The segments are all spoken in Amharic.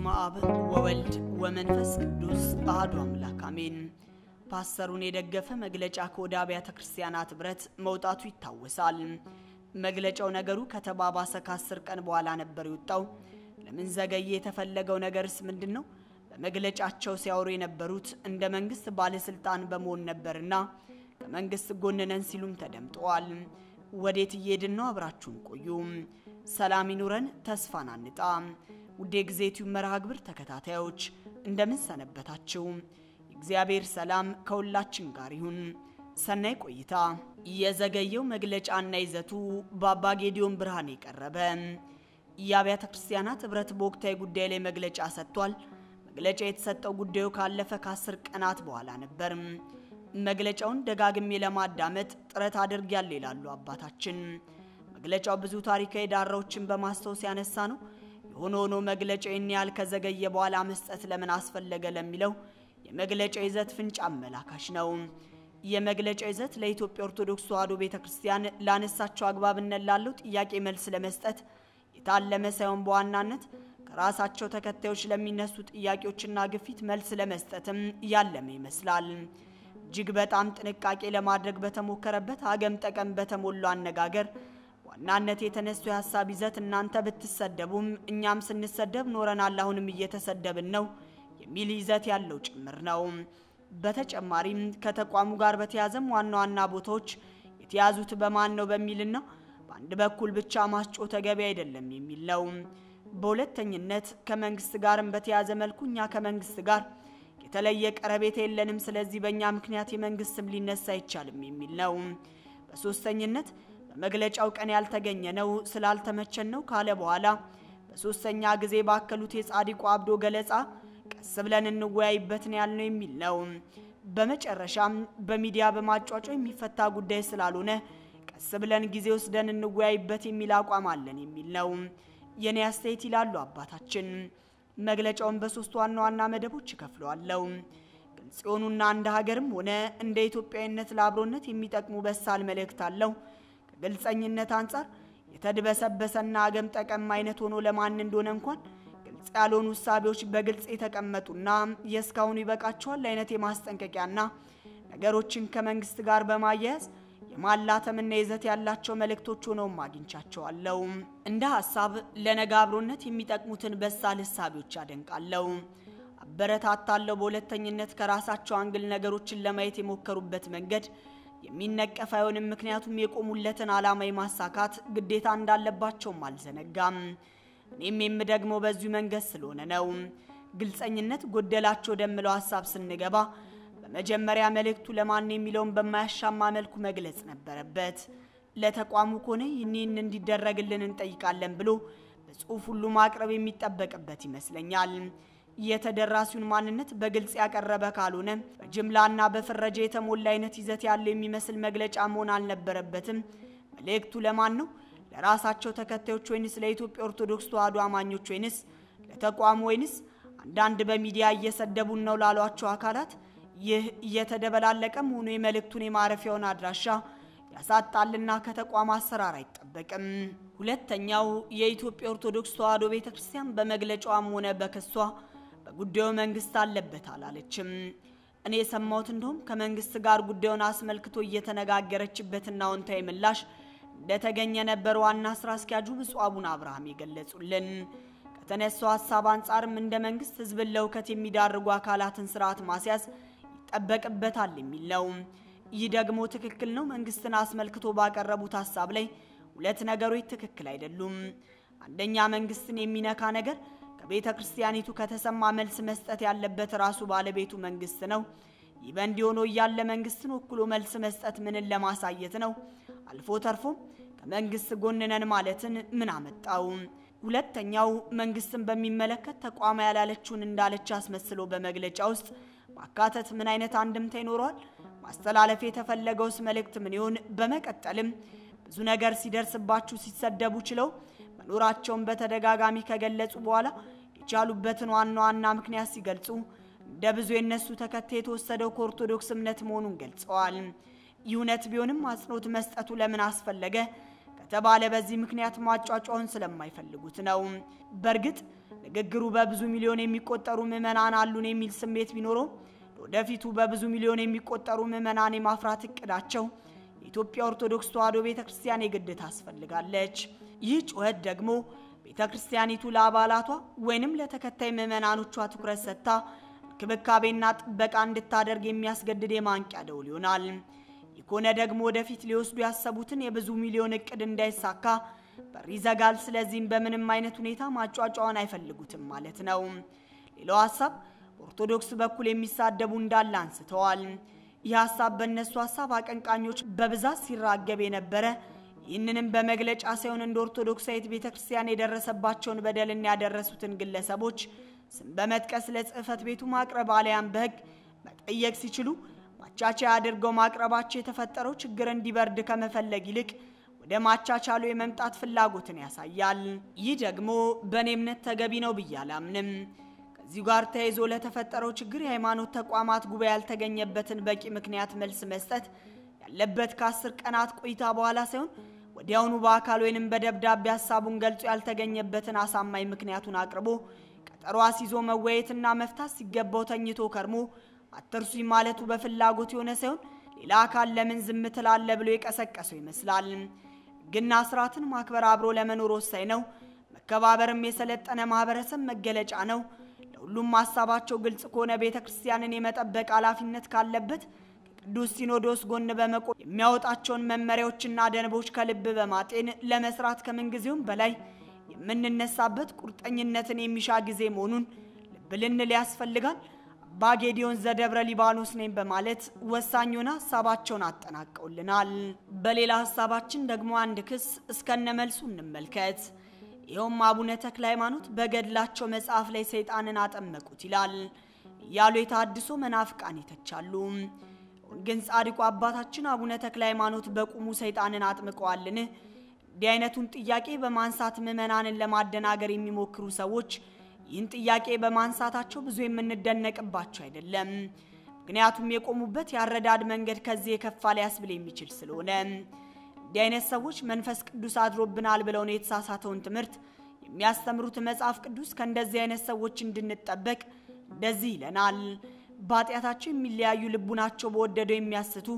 በስመ አብ ወወልድ ወመንፈስ ቅዱስ አሐዱ አምላክ አሜን። ፓስተሩን የደገፈ መግለጫ ከወደ አብያተ ክርስቲያናት ኅብረት መውጣቱ ይታወሳል። መግለጫው ነገሩ ከተባባሰ ከአስር ቀን በኋላ ነበር የወጣው። ለምን ዘገየ? የተፈለገው ነገርስ ምንድን ነው? በመግለጫቸው ሲያወሩ የነበሩት እንደ መንግስት ባለስልጣን በመሆን ነበርና ከመንግስት ጎን ነን ሲሉም ተደምጠዋል። ወዴት እየሄድን ነው? አብራችሁን ቆዩ። ሰላም ይኑረን፣ ተስፋን አንጣ። ውድ የጊዜቲው መርሃ ግብር ተከታታዮች እንደምን ሰነበታችሁ? የእግዚአብሔር ሰላም ከሁላችን ጋር ይሁን። ሰናይ ቆይታ። የዘገየው መግለጫና ይዘቱ በአባ ጌዲዮን ብርሃን የቀረበ የአብያተ ክርስቲያናት ኅብረት በወቅታዊ ጉዳይ ላይ መግለጫ ሰጥቷል። መግለጫ የተሰጠው ጉዳዩ ካለፈ ከአስር ቀናት በኋላ ነበር። መግለጫውን ደጋግሜ ለማዳመጥ ጥረት አድርጌያለሁ ይላሉ አባታችን። መግለጫው ብዙ ታሪካዊ ዳራዎችን በማስታወስ ያነሳ ነው። የሆነ ሆኖ ይህን ያህል ከዘገየ በኋላ መስጠት ለምን አስፈለገ ለሚለው የመግለጫው ይዘት ፍንጭ አመላካሽ ነው። የመግለጫው ይዘት ለኢትዮጵያ ኦርቶዶክስ ተዋሕዶ ቤተ ክርስቲያን ላነሳቸው አግባብነት ላለው ጥያቄ መልስ ለመስጠት የታለመ ሳይሆን በዋናነት ከራሳቸው ተከታዮች ለሚነሱ ጥያቄዎችና ግፊት መልስ ለመስጠትም ያለመ ይመስላል። እጅግ በጣም ጥንቃቄ ለማድረግ በተሞከረበት አገም ጠቀም በተሞላው አነጋገር ዋናነት የተነሱ የሀሳብ ይዘት እናንተ ብትሰደቡም እኛም ስንሰደብ ኖረናል፣ አሁንም እየተሰደብን ነው የሚል ይዘት ያለው ጭምር ነው። በተጨማሪም ከተቋሙ ጋር በተያዘም ዋና ዋና ቦታዎች የተያዙት በማን ነው በሚልና በአንድ በኩል ብቻ ማስጮ ተገቢ አይደለም የሚል ነው። በሁለተኝነት ከመንግስት ጋርም በተያዘ መልኩ እኛ ከመንግስት ጋር የተለየ ቀረቤታ የለንም፣ ስለዚህ በእኛ ምክንያት የመንግስት ስም ሊነሳ አይቻልም የሚል ነው። በሶስተኝነት በመግለጫው ቀን ያልተገኘ ነው ስላልተመቸን ነው ካለ በኋላ በሶስተኛ ጊዜ ባከሉት የጻዲቁ አብዶ ገለጻ ቀስ ብለን እንወያይበት ነው ያልነው የሚል ነው። በመጨረሻም በሚዲያ በማጫጫ የሚፈታ ጉዳይ ስላልሆነ ቀስ ብለን ጊዜ ወስደን እንወያይበት የሚል አቋም አለን የሚል ነው የኔ አስተያየት ይላሉ አባታችን። መግለጫውን በሶስት ዋና ዋና መደቦች እከፍለዋለሁ። ግልጽ የሆኑና እንደ ሀገርም ሆነ እንደ ኢትዮጵያዊነት ለአብሮነት የሚጠቅሙ በሳል መልእክት አለው። ከግልጸኝነት አንጻር የተድበሰበሰና አገም ጠቀም አይነት ሆኖ ለማን እንደሆነ እንኳን ግልጽ ያልሆኑ እሳቤዎች በግልጽ የተቀመጡና የእስካሁኑ ይበቃቸዋል አይነት የማስጠንቀቂያና ነገሮችን ከመንግስት ጋር በማያያዝ የማላተምና ይዘት ያላቸው መልእክቶች ሆነውም አግኝቻቸዋለሁ። እንደ ሀሳብ ለነገ አብሮነት የሚጠቅሙትን በሳል እሳቤዎች አደንቃለሁ፣ አበረታታለሁ። በሁለተኝነት ከራሳቸው አንግል ነገሮችን ለማየት የሞከሩበት መንገድ የሚነቀፍ አይሆንም። ምክንያቱም የቆሙለትን ዓላማ የማሳካት ግዴታ እንዳለባቸውም አልዘነጋም። እኔም የምደግመው በዚሁ መንገድ ስለሆነ ነው። ግልጸኝነት ጎደላቸው ወደምለው ሀሳብ ስንገባ በመጀመሪያ መልእክቱ ለማን የሚለውን በማያሻማ መልኩ መግለጽ ነበረበት። ለተቋሙ ከሆነ ይህን እንዲደረግልን እንጠይቃለን ብሎ በጽሁፍ ሁሉ ማቅረብ የሚጠበቅበት ይመስለኛል። የተደራሲውን ማንነት በግልጽ ያቀረበ ካልሆነ በጅምላና በፍረጃ የተሞላ አይነት ይዘት ያለው የሚመስል መግለጫ መሆን አልነበረበትም። መልእክቱ ለማን ነው? ለራሳቸው ተከታዮች ወይንስ ለኢትዮጵያ ኦርቶዶክስ ተዋሕዶ አማኞች ወይንስ ለተቋሙ ወይንስ አንዳንድ በሚዲያ እየሰደቡን ነው ላሏቸው አካላት? ይህ እየተደበላለቀ መሆኑ የመልእክቱን የማረፊያውን አድራሻ ያሳጣልና ከተቋም አሰራር አይጠበቅም። ሁለተኛው የኢትዮጵያ ኦርቶዶክስ ተዋሕዶ ቤተ ክርስቲያን በመግለጫዋም ሆነ በክሷ በጉዳዩ መንግስት አለበት አላለችም። እኔ የሰማሁት እንደውም ከመንግስት ጋር ጉዳዩን አስመልክቶ እየተነጋገረችበትና አዎንታዊ ምላሽ እንደተገኘ ነበር ዋና ስራ አስኪያጁ ብፁዕ አቡነ አብርሃም የገለጹልን። ከተነሳው ሀሳብ አንጻርም እንደ መንግስት ህዝብን ለውከት የሚዳርጉ አካላትን ስርዓት ማስያዝ ይጠበቅበታል የሚል ነው። ይህ ደግሞ ትክክል ነው። መንግስትን አስመልክቶ ባቀረቡት ሀሳብ ላይ ሁለት ነገሮች ትክክል አይደሉም። አንደኛ መንግስትን የሚነካ ነገር ከቤተ ክርስቲያኒቱ ከተሰማ መልስ መስጠት ያለበት ራሱ ባለቤቱ መንግስት ነው። ይህ በእንዲህ ሆኖ እያለ መንግስትን ወክሎ መልስ መስጠት ምንን ለማሳየት ነው? አልፎ ተርፎም ከመንግስት ጎን ነን ማለትን ምን አመጣው? ሁለተኛው መንግስትን በሚመለከት ተቋማ ያላለችውን እንዳለች አስመስሎ በመግለጫ ውስጥ ማካተት ምን አይነት አንድምታ ይኖረዋል? ማስተላለፍ የተፈለገውስ መልእክት ምን ይሆን? በመቀጠልም ብዙ ነገር ሲደርስባችሁ ሲሰደቡ ችለው መኖራቸውን በተደጋጋሚ ከገለጹ በኋላ የቻሉበትን ዋና ዋና ምክንያት ሲገልጹ እንደ ብዙ የነሱ ተከታይ የተወሰደው ከኦርቶዶክስ እምነት መሆኑን ገልጸዋል። ይህ እውነት ቢሆንም አጽንኦት መስጠቱ ለምን አስፈለገ የተባለ በዚህ ምክንያት ማጫጫውን ስለማይፈልጉት ነው። በእርግጥ ንግግሩ በብዙ ሚሊዮን የሚቆጠሩ ምዕመናን አሉን የሚል ስሜት ቢኖረው ወደፊቱ በብዙ ሚሊዮን የሚቆጠሩ ምዕመናን የማፍራት እቅዳቸው የኢትዮጵያ ኦርቶዶክስ ተዋሕዶ ቤተ ክርስቲያን የግድ ታስፈልጋለች። ይህ ጩኸት ደግሞ ቤተ ክርስቲያኒቱ ለአባላቷ ወይንም ለተከታይ ምዕመናኖቿ ትኩረት ሰጥታ እንክብካቤና ጥበቃ እንድታደርግ የሚያስገድድ የማንቂያ ደውል ይሆናል። ከሆነ ደግሞ ወደፊት ሊወስዱ ያሰቡትን የብዙ ሚሊዮን እቅድ እንዳይሳካ በር ይዘጋል። ስለዚህም በምንም አይነት ሁኔታ ማጫጫዋን አይፈልጉትም ማለት ነው። ሌላው ሀሳብ በኦርቶዶክስ በኩል የሚሳደቡ እንዳለ አንስተዋል። ይህ ሀሳብ በእነሱ ሀሳብ አቀንቃኞች በብዛት ሲራገብ የነበረ ይህንንም በመግለጫ ሳይሆን እንደ ኦርቶዶክሳዊት ቤተ ክርስቲያን የደረሰባቸውን በደልና ያደረሱትን ግለሰቦች ስም በመጥቀስ ለጽሕፈት ቤቱ ማቅረብ አሊያም በሕግ መጠየቅ ሲችሉ ማቻቻያ አድርገው ማቅረባቸው የተፈጠረው ችግር እንዲበርድ ከመፈለግ ይልቅ ወደ ማቻቻሉ የመምጣት ፍላጎትን ያሳያል። ይህ ደግሞ በእኔ እምነት ተገቢ ነው ብዬ አላምንም። ከዚሁ ጋር ተያይዞ ለተፈጠረው ችግር የሃይማኖት ተቋማት ጉባኤ ያልተገኘበትን በቂ ምክንያት መልስ መስጠት ያለበት ከአስር ቀናት ቆይታ በኋላ ሳይሆን ወዲያውኑ በአካል ወይንም በደብዳቤ ሀሳቡን ገልጾ ያልተገኘበትን አሳማኝ ምክንያቱን አቅርቦ ቀጠሮ አስይዞ መወየትና መፍታት ሲገባው ተኝቶ ከርሞ አትርሱኝ ማለቱ በፍላጎት የሆነ ሳይሆን ሌላ አካል ለምን ዝም ትላለ ብሎ የቀሰቀሰው ይመስላል። ሕግና ስርዓትን ማክበር አብሮ ለመኖር ወሳኝ ነው። መከባበርም የሰለጠነ ማህበረሰብ መገለጫ ነው። ለሁሉም ሀሳባቸው ግልጽ ከሆነ ቤተ ክርስቲያንን የመጠበቅ ኃላፊነት ካለበት ከቅዱስ ሲኖዶስ ጎን በመቆም የሚያወጣቸውን መመሪያዎችና ደንቦች ከልብ በማጤን ለመስራት ከምንጊዜውም በላይ የምንነሳበት ቁርጠኝነትን የሚሻ ጊዜ መሆኑን ልብ ልንል ያስፈልጋል። አባ ጌዲዮን ዘደብረ ሊባኖስ ነኝ በማለት ወሳኝ የሆነ ሀሳባቸውን አጠናቀውልናል። በሌላ ሀሳባችን ደግሞ አንድ ክስ እስከነ መልሱ እንመልከት። ይኸውም አቡነ ተክለ ሃይማኖት በገድላቸው መጽሐፍ ላይ ሰይጣንን አጠመቁት ይላል እያሉ የተሃድሶ መናፍቃን ይተቻሉ። ግን ጻድቁ አባታችን አቡነ ተክለ ሃይማኖት በቁሙ ሰይጣንን አጥምቀዋልን? እንዲህ አይነቱን ጥያቄ በማንሳት ምዕመናንን ለማደናገር የሚሞክሩ ሰዎች ይህን ጥያቄ በማንሳታቸው ብዙ የምንደነቅባቸው አይደለም። ምክንያቱም የቆሙበት የአረዳድ መንገድ ከዚህ የከፋ ሊያስብል የሚችል ስለሆነ እንዲህ አይነት ሰዎች መንፈስ ቅዱስ አድሮብናል ብለው ነው የተሳሳተውን ትምህርት የሚያስተምሩት። መጽሐፍ ቅዱስ ከእንደዚህ አይነት ሰዎች እንድንጠበቅ እንደዚህ ይለናል። በኃጢአታቸው የሚለያዩ ልቡናቸው በወደደው የሚያስቱ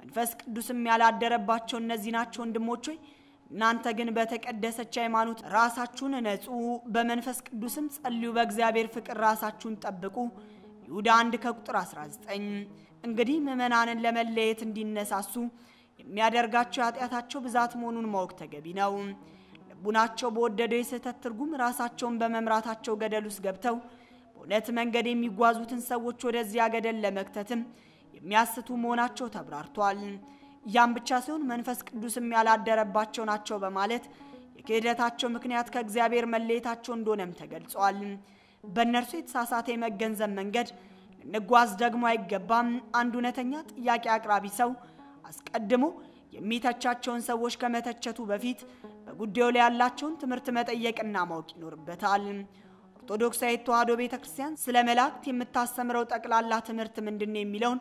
መንፈስ ቅዱስም ያላደረባቸው እነዚህ ናቸው ወንድሞች ሆይ እናንተ ግን በተቀደሰች ሃይማኖት ራሳችሁን እነጹ፣ በመንፈስ ቅዱስም ጸልዩ፣ በእግዚአብሔር ፍቅር ራሳችሁን ጠብቁ። ይሁዳ አንድ ከቁጥር 19። እንግዲህ ምዕመናንን ለመለየት እንዲነሳሱ የሚያደርጋቸው የኃጢአታቸው ብዛት መሆኑን ማወቅ ተገቢ ነው። ልቡናቸው በወደደው የስህተት ትርጉም ራሳቸውን በመምራታቸው ገደል ውስጥ ገብተው በእውነት መንገድ የሚጓዙትን ሰዎች ወደዚያ ገደል ለመክተትም የሚያስቱ መሆናቸው ተብራርቷል። ያም ብቻ ሲሆን መንፈስ ቅዱስም ያላደረባቸው ናቸው በማለት የክህደታቸው ምክንያት ከእግዚአብሔር መለየታቸው እንደሆነም ተገልጿል። በእነርሱ የተሳሳተ የመገንዘብ መንገድ ልንጓዝ ደግሞ አይገባም። አንድ እውነተኛ ጥያቄ አቅራቢ ሰው አስቀድሞ የሚተቻቸውን ሰዎች ከመተቸቱ በፊት በጉዳዩ ላይ ያላቸውን ትምህርት መጠየቅና ማወቅ ይኖርበታል። ኦርቶዶክሳዊት ተዋሕዶ ቤተ ክርስቲያን ስለ መላእክት የምታስተምረው ጠቅላላ ትምህርት ምንድን ነው የሚለውን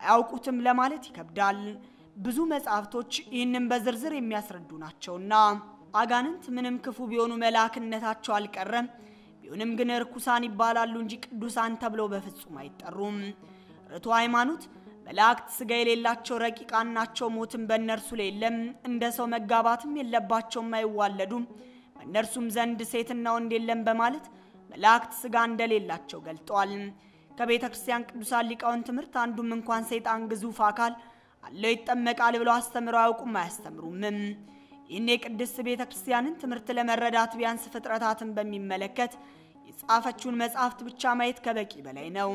አያውቁትም ለማለት ይከብዳል። ብዙ መጽሐፍቶች ይህንን በዝርዝር የሚያስረዱ ናቸውና አጋንንት ምንም ክፉ ቢሆኑ መልአክነታቸው አልቀረም። ቢሆንም ግን እርኩሳን ይባላሉ እንጂ ቅዱሳን ተብለው በፍጹም አይጠሩም። ርቱ ሃይማኖት መላእክት ሥጋ የሌላቸው ረቂቃን ናቸው። ሞትም በእነርሱ ላይ የለም። እንደ ሰው መጋባትም የለባቸውም፣ አይዋለዱም። በእነርሱም ዘንድ ሴትና ወንድ የለም በማለት መላእክት ሥጋ እንደሌላቸው ገልጠዋል። ከቤተ ክርስቲያን ቅዱሳን ሊቃውንት ትምህርት አንዱም እንኳን ሰይጣን ግዙፍ አካል አለው ይጠመቃል ብለው አስተምረው አያውቁም፣ አያስተምሩምም። ይህን የቅድስት ቤተ ክርስቲያንን ትምህርት ለመረዳት ቢያንስ ፍጥረታትን በሚመለከት የጻፈችውን መጽሐፍት ብቻ ማየት ከበቂ በላይ ነው።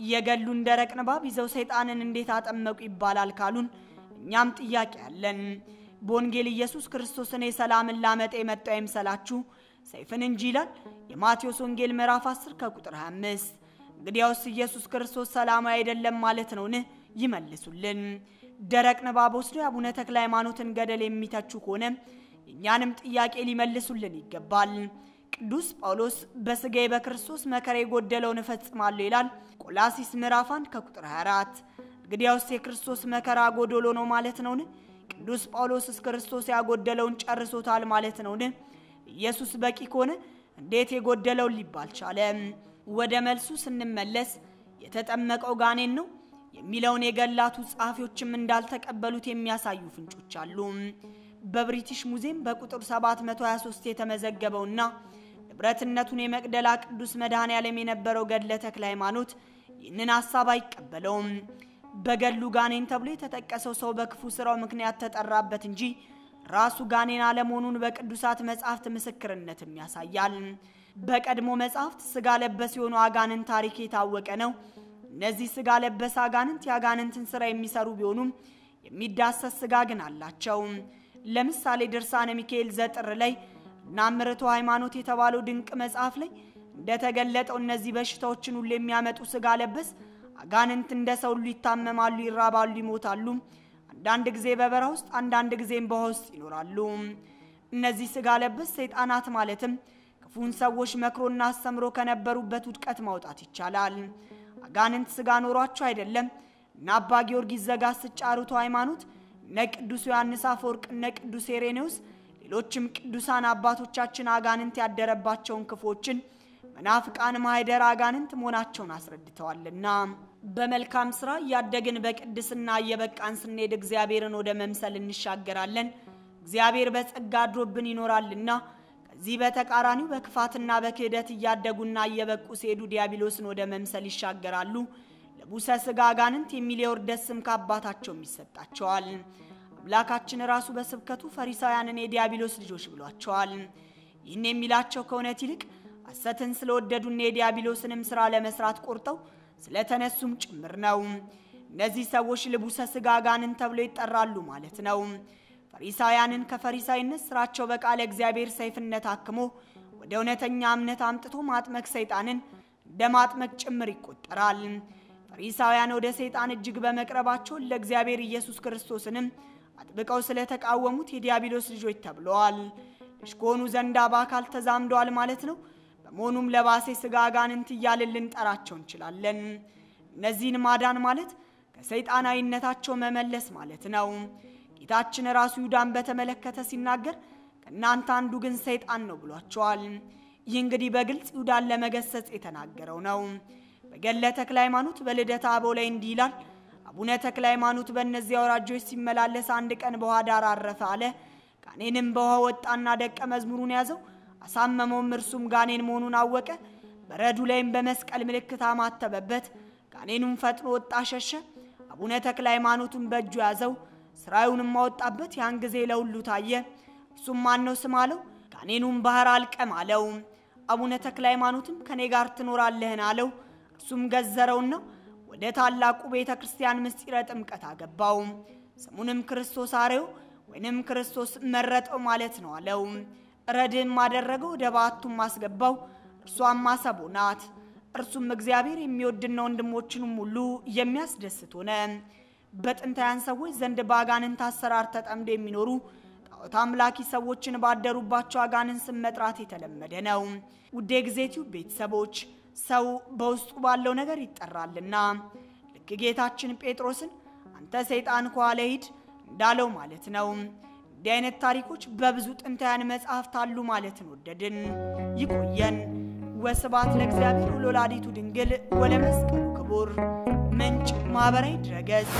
እየገሉን ደረቅ ንባብ ይዘው ሰይጣንን እንዴት አጠመቁ ይባላል ካሉን እኛም ጥያቄ አለን። በወንጌል ኢየሱስ ክርስቶስን የሰላምን ላመጣ የመጣው አይምሰላችሁ ሰይፍን እንጂ ይላል። የማቴዎስ ወንጌል ምዕራፍ 10 ከቁጥር 25። እንግዲያውስ ኢየሱስ ክርስቶስ ሰላማዊ አይደለም ማለት ነውን? ይመልሱልን። ደረቅ ንባብ ወስዶ የአቡነ ተክለ ሃይማኖትን ገደል የሚተቹ ከሆነ የእኛንም ጥያቄ ሊመልሱልን ይገባል። ቅዱስ ጳውሎስ በሥጋዬ በክርስቶስ መከራ የጎደለውን እፈጽማለሁ ይላል። ቆላሲስ ምዕራፍ 1 ከቁጥር 24። እንግዲያውስ የክርስቶስ መከራ ጎዶሎ ነው ማለት ነውን? ቅዱስ ጳውሎስስ ክርስቶስ ያጎደለውን ጨርሶታል ማለት ነውን? ኢየሱስ በቂ ከሆነ እንዴት የጎደለውን ሊባል ቻለ? ወደ መልሱ ስንመለስ የተጠመቀው ጋኔን ነው የሚለውን የገላቱ ጸሐፊዎችም እንዳልተቀበሉት የሚያሳዩ ፍንጮች አሉ። በብሪቲሽ ሙዚየም በቁጥር 723 የተመዘገበውና ንብረትነቱን የመቅደላ ቅዱስ መድኃኔ ዓለም የነበረው ገድለ ተክለ ሃይማኖት ይህንን ሀሳብ አይቀበለውም። በገድሉ ጋኔን ተብሎ የተጠቀሰው ሰው በክፉ ስራው ምክንያት ተጠራበት እንጂ ራሱ ጋኔን አለመሆኑን በቅዱሳት መጻሕፍት ምስክርነትም ያሳያል። በቀድሞ መጻሕፍት ስጋ ለበስ የሆኑ አጋንንት ታሪክ የታወቀ ነው። እነዚህ ስጋ ለበስ አጋንንት የአጋንንትን ስራ የሚሰሩ ቢሆኑም የሚዳሰስ ስጋ ግን አላቸው። ለምሳሌ ድርሳነ ሚካኤል ዘጥር ላይ እና ምርቶ ሃይማኖት የተባለው ድንቅ መጽሐፍ ላይ እንደተገለጠው እነዚህ በሽታዎችን ሁሉ የሚያመጡ ስጋ ለበስ አጋንንት እንደ ሰው ሁሉ ይታመማሉ፣ ይራባሉ፣ ይሞታሉ። አንዳንድ ጊዜ በበረሃ ውስጥ፣ አንዳንድ ጊዜም በውሃ ውስጥ ይኖራሉ። እነዚህ ስጋ ለበስ ሰይጣናት ማለትም ክፉን ሰዎች መክሮና አስተምሮ ከነበሩበት ውድቀት ማውጣት ይቻላል። አጋንንት ስጋ ኖሯቸው አይደለም። እነ አባ ጊዮርጊስ ዘጋስጫ ርቶ ሃይማኖት፣ እነ ቅዱስ ዮሐንስ አፈወርቅ፣ እነ ቅዱስ ሄሬኔዎስ ሌሎችም ቅዱሳን አባቶቻችን አጋንንት ያደረባቸውን ክፎችን መናፍቃን ማህደር አጋንንት መሆናቸውን አስረድተዋልና በመልካም ስራ እያደግን በቅድስና እየበቃን ስንሄድ እግዚአብሔርን ወደ መምሰል እንሻገራለን። እግዚአብሔር በጸጋ አድሮብን ይኖራልና ከዚህ በተቃራኒው በክፋትና በክህደት እያደጉና እየበቁ ሲሄዱ ዲያብሎስን ወደ መምሰል ይሻገራሉ። ለቡሰ ስጋ አጋንንት የሚል የውርደት ስም ከአባታቸውም ይሰጣቸዋል። አምላካችን ራሱ በስብከቱ ፈሪሳውያንን የዲያብሎስ ልጆች ብሏቸዋል። ይህን የሚላቸው ከእውነት ይልቅ ሐሰትን ስለወደዱና የዲያብሎስንም ሥራ ለመስራት ቆርጠው ስለተነሱም ጭምር ነው። እነዚህ ሰዎች ልቡሰ ሥጋ አጋንንት ተብለው ይጠራሉ ማለት ነው። ፈሪሳውያንን ከፈሪሳይነት ስራቸው በቃለ እግዚአብሔር ሰይፍነት አክሞ ወደ እውነተኛ እምነት አምጥቶ ማጥመቅ ሰይጣንን እንደ ማጥመቅ ጭምር ይቆጠራል። ፈሪሳውያን ወደ ሰይጣን እጅግ በመቅረባቸው ለእግዚአብሔር ኢየሱስ ክርስቶስንም አጥብቀው ስለተቃወሙት የዲያብሎስ ልጆች ተብለዋል። ከሆኑ ዘንዳ በአካል ተዛምደዋል ማለት ነው። በመሆኑም ለባሴ ሥጋ አጋንንት እያልን ልንጠራቸው እንችላለን። እነዚህን ማዳን ማለት ከሰይጣናዊነታቸው መመለስ ማለት ነው። ጌታችን ራሱ ይሁዳን በተመለከተ ሲናገር ከእናንተ አንዱ ግን ሰይጣን ነው ብሏቸዋል። ይህ እንግዲህ በግልጽ ይሁዳን ለመገሰጽ የተናገረው ነው። በገድለ ተክለ ሃይማኖት በልደታ አበው ላይ እንዲህ ይላል። አቡነ ተክለ ሃይማኖት በእነዚህ አውራጆች ሲመላለስ አንድ ቀን በውሃ ዳር አረፈ አለ። ጋኔንም በውሃ ወጣና ደቀ መዝሙሩን ያዘው አሳመመውም። እርሱም ጋኔን መሆኑን አወቀ። በረዱ ላይም በመስቀል ምልክት አማተበበት። ጋኔኑም ፈጥኖ ወጣ ሸሸ። አቡነ ተክለ ሃይማኖቱን በእጁ ያዘው፣ ስራዩንም አወጣበት። ያን ጊዜ ለሁሉ ታየ። እርሱም ማን ነው ስም አለው። ጋኔኑም ባህር አልቀም አለው። አቡነ ተክለ ሃይማኖትም ከኔ ጋር ትኖራለህን አለው። እርሱም ገዘረውና ወደ ታላቁ ቤተ ክርስቲያን ምስጢረ ጥምቀት አገባው። ስሙንም ክርስቶስ አሬው ወይንም ክርስቶስ መረጠው ማለት ነው አለው። ረድም አደረገው፣ ወደ በዓቱም አስገባው። እርሷም አሰቦ ናት። እርሱም እግዚአብሔር የሚወድና ወንድሞችንም ሁሉ የሚያስደስት ሆነ። በጥንታውያን ሰዎች ዘንድ በአጋንንት አሰራር ተጠምዶ የሚኖሩ ጣዖት አምላኪ ሰዎችን ባደሩባቸው አጋንንት ስም መጥራት የተለመደ ነው። ውድ የጊዜቲው ቤተሰቦች ሰው በውስጡ ባለው ነገር ይጠራልና ልክ ጌታችን ጴጥሮስን አንተ ሰይጣን ከኋላ ሂድ እንዳለው ማለት ነው። እንዲህ አይነት ታሪኮች በብዙ ጥንታውያን መጽሐፍት አሉ ማለትን ወደድን። ይቆየን። ወስብሐት ለእግዚአብሔር ወለወላዲቱ ድንግል ወለመስቀሉ ክቡር። ምንጭ ማኅበራዊ ድረገጽ